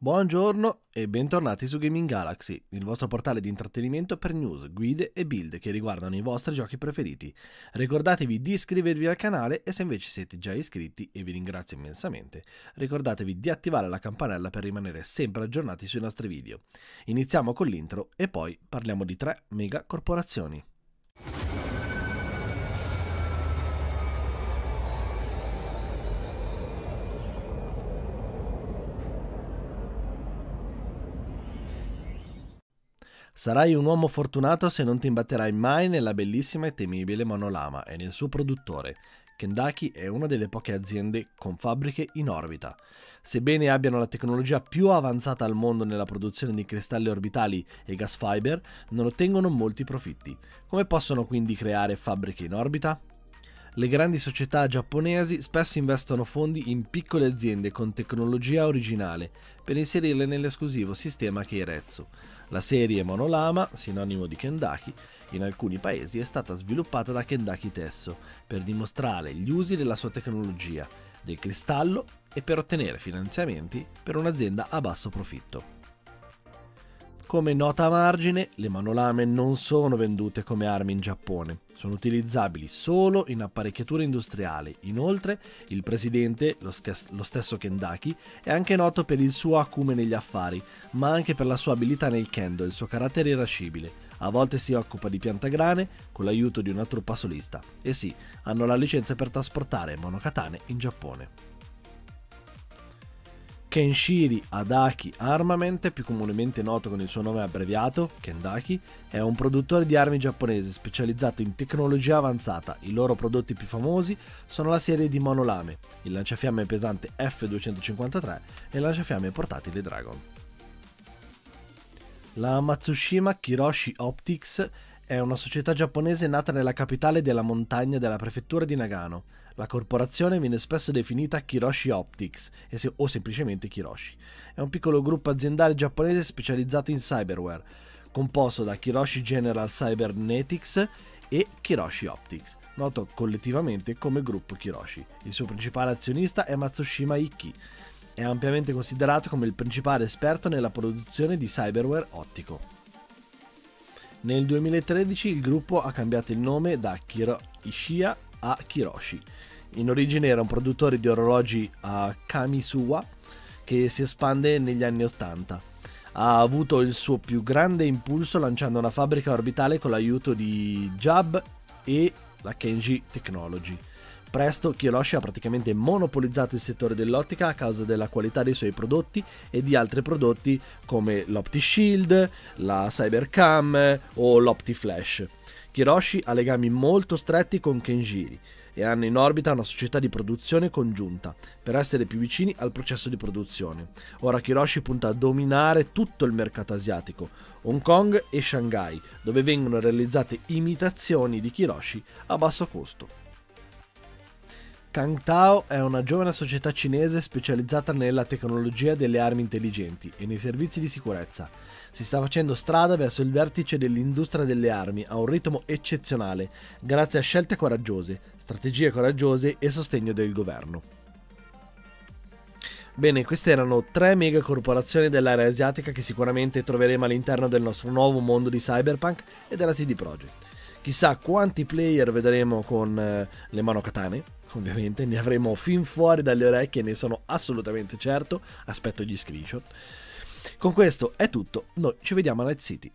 Buongiorno e bentornati su Gaming Galaxy, il vostro portale di intrattenimento per news, guide e build che riguardano i vostri giochi preferiti. Ricordatevi di iscrivervi al canale e se invece siete già iscritti, e vi ringrazio immensamente, ricordatevi di attivare la campanella per rimanere sempre aggiornati sui nostri video. Iniziamo con l'intro e poi parliamo di tre mega corporazioni. Sarai un uomo fortunato se non ti imbatterai mai nella bellissima e temibile Monolama e nel suo produttore. Kendaki è una delle poche aziende con fabbriche in orbita. Sebbene abbiano la tecnologia più avanzata al mondo nella produzione di cristalli orbitali e gas fiber, non ottengono molti profitti. Come possono quindi creare fabbriche in orbita? Le grandi società giapponesi spesso investono fondi in piccole aziende con tecnologia originale per inserirle nell'esclusivo sistema Keiretsu. La serie Monolama, sinonimo di Kendaki, in alcuni paesi è stata sviluppata da Kendaki Tesso per dimostrare gli usi della sua tecnologia, del cristallo e per ottenere finanziamenti per un'azienda a basso profitto. Come nota a margine, le manolame non sono vendute come armi in Giappone, sono utilizzabili solo in apparecchiature industriali. Inoltre, il presidente, lo, lo, stesso Kendaki, è anche noto per il suo acume negli affari, ma anche per la sua abilità nel kendo e il suo carattere irascibile. A volte si occupa di piantagrane con l'aiuto di una truppa solista. E sì, hanno la licenza per trasportare monokatane in Giappone. Kenshiri Adaki Armament, più comunemente noto con il suo nome abbreviato, Kendaki, è un produttore di armi giapponese specializzato in tecnologia avanzata. I loro prodotti più famosi sono la serie di monolame, il lanciafiamme pesante F253 e il lanciafiamme portatile Dragon. La Matsushima Kiroshi Optics è una società giapponese nata nella capitale della montagna della prefettura di Nagano. La corporazione viene spesso definita Kiroshi Optics o semplicemente Kiroshi. È un piccolo gruppo aziendale giapponese specializzato in cyberware, composto da Kiroshi General Cybernetics e Kiroshi Optics, noto collettivamente come gruppo Kiroshi. Il suo principale azionista è Matsushima Ikki. È ampiamente considerato come il principale esperto nella produzione di cyberware ottico. Nel 2013 il gruppo ha cambiato il nome da Kiro Ishia a Kiroshi. In origine era un produttore di orologi a Kamisuwa che si espande negli anni 80. Ha avuto il suo più grande impulso lanciando una fabbrica orbitale con l'aiuto di Jab e la Kenji Technology. Presto Kiroshi ha praticamente monopolizzato il settore dell'ottica a causa della qualità dei suoi prodotti e di altri prodotti come l'OptiShield, la Cybercam o l'OptiFlash. Kiroshi ha legami molto stretti con Kenjiri e hanno in orbita una società di produzione congiunta per essere più vicini al processo di produzione. Ora Kiroshi punta a dominare tutto il mercato asiatico, Hong Kong e Shanghai, dove vengono realizzate imitazioni di Kiroshi a basso costo. Kangtao è una giovane società cinese specializzata nella tecnologia delle armi intelligenti e nei servizi di sicurezza. Si sta facendo strada verso il vertice dell'industria delle armi a un ritmo eccezionale, grazie a scelte coraggiose, strategie coraggiose e sostegno del governo. Bene, queste erano tre mega corporazioni dell'area asiatica che sicuramente troveremo all'interno del nostro nuovo mondo di cyberpunk e della CD Projekt. Chissà quanti player vedremo con eh, le mano katane, ovviamente, ne avremo fin fuori dalle orecchie, ne sono assolutamente certo, aspetto gli screenshot. Con questo è tutto, noi ci vediamo a Night City.